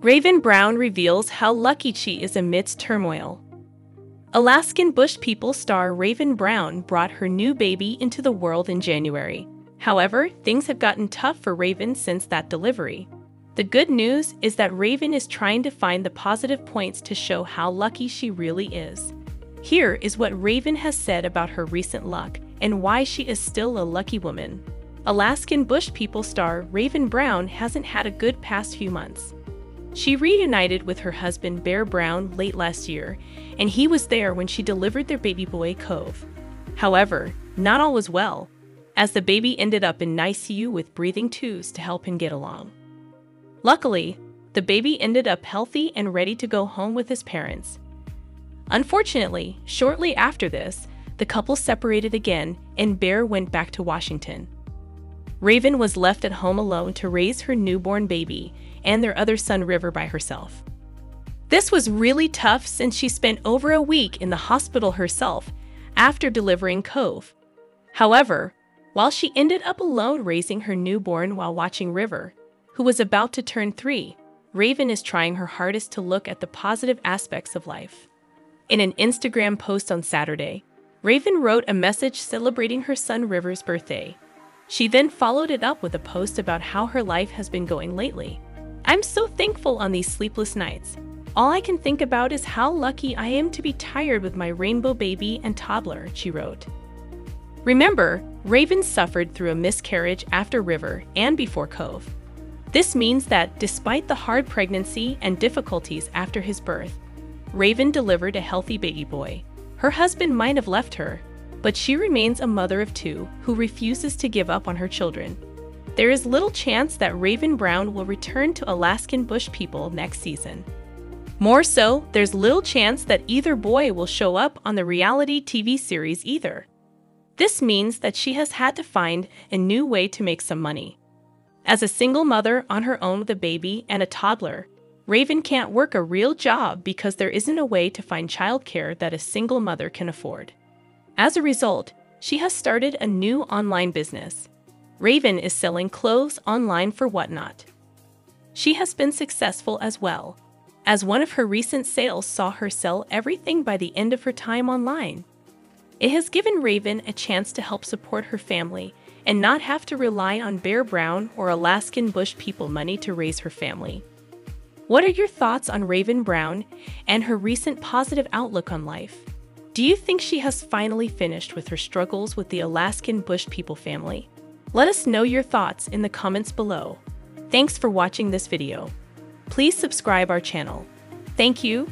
Raiven Brown reveals how lucky she is amidst turmoil. Alaskan Bush People star Raiven Brown brought her new baby into the world in January. However, things have gotten tough for Raiven since that delivery. The good news is that Raiven is trying to find the positive points to show how lucky she really is. Here is what Raiven has said about her recent luck and why she is still a lucky woman. Alaskan Bush People star Raiven Brown hasn't had a good past few months. She reunited with her husband Bear Brown late last year, and he was there when she delivered their baby boy Cove. However, not all was well, as the baby ended up in NICU with breathing tubes to help him get along. Luckily, the baby ended up healthy and ready to go home with his parents. Unfortunately, shortly after this, the couple separated again and Bear went back to Washington. Raiven was left at home alone to raise her newborn baby and their other son River by herself. This was really tough since she spent over a week in the hospital herself after delivering Cove. However, while she ended up alone raising her newborn while watching River, who was about to turn three, Raiven is trying her hardest to look at the positive aspects of life. In an Instagram post on Saturday, Raiven wrote a message celebrating her son River's birthday. She then followed it up with a post about how her life has been going lately. I'm so thankful on these sleepless nights. All I can think about is how lucky I am to be tired with my rainbow baby and toddler, she wrote. Remember, Raiven suffered through a miscarriage after River and before Cove. This means that despite the hard pregnancy and difficulties after his birth, Raiven delivered a healthy baby boy. Her husband might have left her, but she remains a mother of two who refuses to give up on her children there is little chance that Raiven Brown will return to Alaskan Bush People next season. More so, there's little chance that either boy will show up on the reality TV series either. This means that she has had to find a new way to make some money. As a single mother on her own with a baby and a toddler, Raiven can't work a real job because there isn't a way to find childcare that a single mother can afford. As a result, she has started a new online business. Raiven is selling clothes online for Whatnot. She has been successful as well, as one of her recent sales saw her sell everything by the end of her time online. It has given Raiven a chance to help support her family and not have to rely on Bear Brown or Alaskan Bush people money to raise her family. What are your thoughts on Raiven Brown and her recent positive outlook on life? Do you think she has finally finished with her struggles with the Alaskan Bush people family? Let us know your thoughts in the comments below. Thanks for watching this video. Please subscribe our channel. Thank you